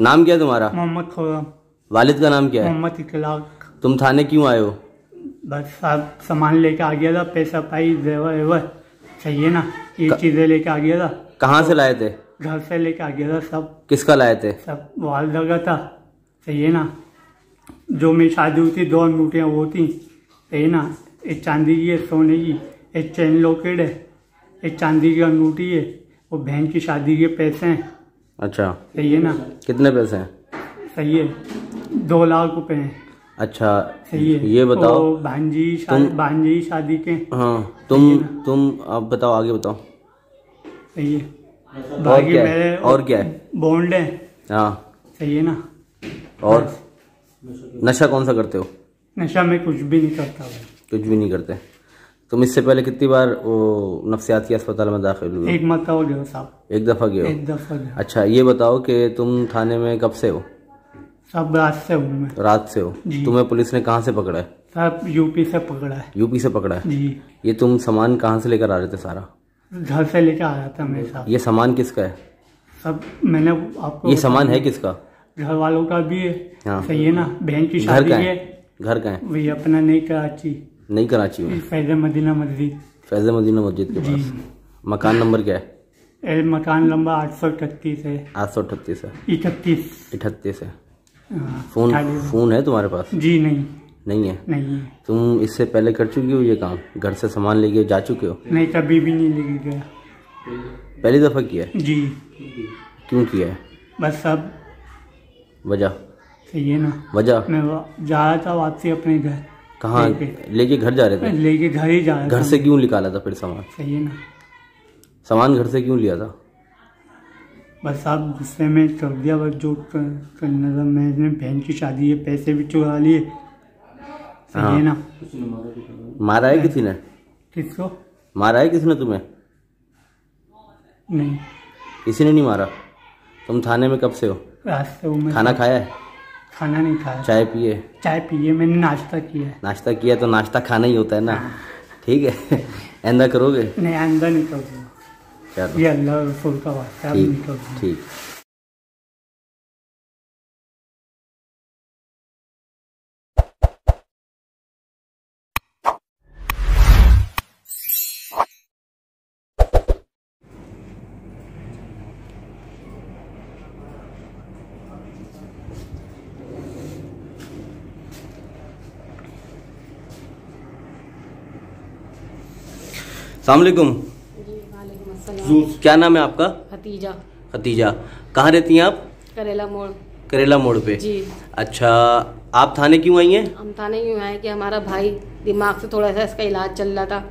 नाम क्या तुम्हारा? मोहम्मद खुरम वालिद का नाम क्या है? मोहम्मद इखलाक तुम थाने क्यों आए हो? बस साहब सामान लेके आ गया था पैसा पाई जेवर वेवर। सही ना? ये चीज़ें लेके आ गया था। कहाँ से लाए थे? घर से लेके आ गया था सब। किसका लाए थे? सब वाल लगा था। है ना? जो मेरी शादी हुई थी दो अंगूठियाँ वो थी। सही ना एक चांदी की है सोने की एक चैन लॉकेट है। एक चांदी की अंगूठी है। वो बहन की शादी के पैसे हैं। अच्छा। सही है ना? कितने पैसे हैं? सही है। दो लाख रुपए हैं। अच्छा सही है। ये बताओ। तो भांजी शादी भांजी शादी के हाँ तुम तुम आप बताओ आगे बताओ। सही है। और बाकी क्या है? मेरे और क्या है? बॉन्ड है। हाँ। सही है ना? और नशा कौन सा करते हो? नशा में कुछ भी नहीं करता कुछ भी नहीं करते। तुम इससे पहले कितनी बार वो नफसियाती अस्पताल में दाखिल हुए? एक मत हो गया साहब। एक दफ़ा गए एक दफ़ा अच्छा ये बताओ कि तुम थाने में कब से हो? सब रात से हूँ मैं। रात से हो? तुम्हें पुलिस ने कहाँ से पकड़ा है? सब यूपी से पकड़ा है। यूपी से पकड़ा है? जी। ये तुम सामान कहाँ से लेकर आ रहे थे सारा? घर से लेकर आ रहा था मेरे साथ। ये सामान किसका है? सब मैंने आपको ये सामान है किसका? घर वालों का भी है। हाँ। सही है ना? बहन की शादी का है? घर का है? वही अपना नहीं कराची नहीं कराची में फैज मदीना मस्जिद। फैज मदीना मस्जिद के पास। मकान नंबर क्या है? एल मकान नंबर आठ सौ इकतीस है। आठ सौ अठतीस है। इकतीस। अठतीस है। हाँ, फ़ोन फ़ोन है तुम्हारे पास? जी नहीं। नहीं है? नहीं है। तुम इससे पहले कर चुकी हो ये काम? घर से सामान लेके जा चुके हो? नहीं कभी भी नहीं लेके गया। पहली दफ़ा किया है? जी। क्यों किया है? बस सब वजह? सही है ना। वजह? मैं जा रहा था वापसी अपने घर। कहाँ लेके। घर जा रहे थे? लेके घर ही जा घर से क्यों निकाला था फिर सामान? सही है ना। सामान घर से क्यों लिया था? बस आप गुस्से में कर दिया बस जो करना था। मैंने बहन की शादी है पैसे भी चुरा लिए। सही हाँ। है ना। मारा है किसी ने? किसको? मारा है किसी ने तुम्हें? नहीं। किसी ने नहीं मारा? तुम थाने में कब से हो? रास्ते में खाना खाया है? खाना नहीं खाया। चाय पिए। चाय पिए मैंने नाश्ता किया। नाश्ता किया तो नाश्ता खाना ही होता है ना। ठीक है। ऐंदा करोगे? नहीं आंदा नहीं करूँगा। चलो। ये अल्लाह रसूल का वास्ता है, ठीक। सलामकुम क्या नाम है आपका? खतीजा। खतीजा। कहाँ रहती हैं आप? करेला मोड़। करेला मोड़ पे। जी। अच्छा आप थाने क्यों आई हैं? हम थाने यूँ आए कि हमारा भाई दिमाग से थोड़ा सा इसका इलाज चल रहा था।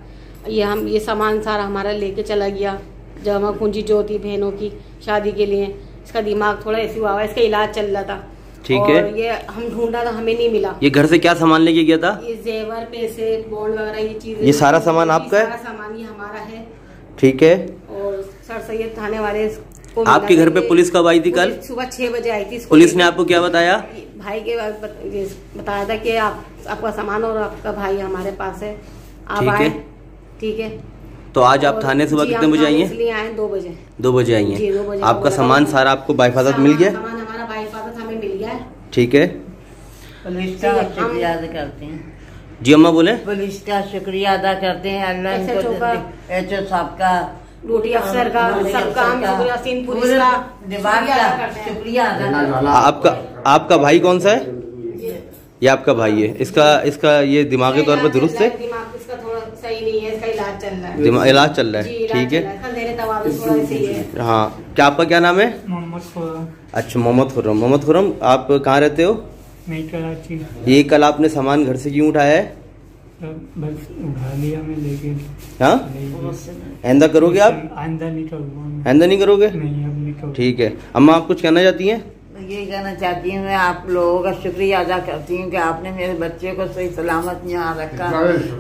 ये हम ये सामान सारा हमारा लेके चला गया जमा पूंजी जो थी बहनों की शादी के लिए। इसका दिमाग थोड़ा ऐसी हुआ हुआ इसका इलाज चल रहा था। ठीक है। ये हम ढूंढा था हमें नहीं मिला। ये घर से क्या सामान लेके गया था? ये जेवर पैसे बॉन्ड वगैरह ये चीज़ें ये सारा सामान आपका है? सामान ये हमारा है। ठीक है। और सर सैयद थाने वाले आपके घर पे पुलिस कब आई थी कल? सुबह छह बजे आई थी पुलिस ने आपको क्या बताया? भाई के बताया था कि आप आपका सामान और आपका भाई हमारे पास है। आप आए। ठीक है। तो आज आप थाने सुबह कितने बजे आई हैं? आए दो बजे। दो बजे आई हैं। आपका सामान सारा आपको बाहिफाजत मिल गया सामान हमारा भाई हिफाजत हमें मिल गया है ठीक है? पुलिस जी, हम- शुक्रिया अदा करते हैं। जी अम्मा बोले? पुलिस का शुक्रिया अदा करते हैं अल्लाह। एच ओ साहब का ड्यूटी अफसर का सबका हम का, पुलिस का शुक्रिया का शुक्रिया अदा आपका आपका भाई कौन सा है? ये। आपका भाई है। इसका इसका ये दिमागी तौर पर दुरुस्त है? दिमाग इसका थोड़ा सही नहीं है इसका इलाज चल रहा है। इलाज चल रहा है। ठीक है। ही। है। हाँ। क्या आपका क्या नाम है? अच्छा मोहम्मद खुर्रम मोहम्मद खुर्रम आप कहाँ रहते हो? मैं कराची। ये कल आपने सामान घर से क्यों उठाया है? तो बस उठा लिया मैं लेके। हाँ? ले करोगे आप? आंदा नहीं करूँगा आंदा नहीं करोगे? नहीं अब नहीं ठीक है। अम्मा आप कुछ कहना चाहती हैं? मैं यही कहना चाहती हूँ मैं आप लोगों का शुक्रिया अदा करती हूँ कि आपने मेरे बच्चे को सही सलामत यहाँ रखा।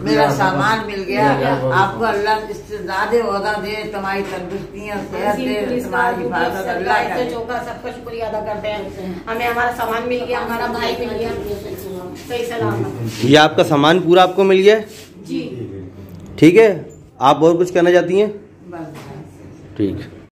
मेरा सामान मिल गया। आपको अल्लाह इससे ज़्यादा होगा दे तुम्हारी तंदुरुस्ती और सेहत दे तुम्हारी हिफाजत अल्लाह का सबका शुक्रिया अदा करते हैं। हमें हमारा सामान मिल गया हमारा भाई मिल गया। सही सलामत। ये आपका सामान पूरा आपको मिल गया? जी। ठीक है आप और कुछ कहना चाहती हैं? बस। ठीक।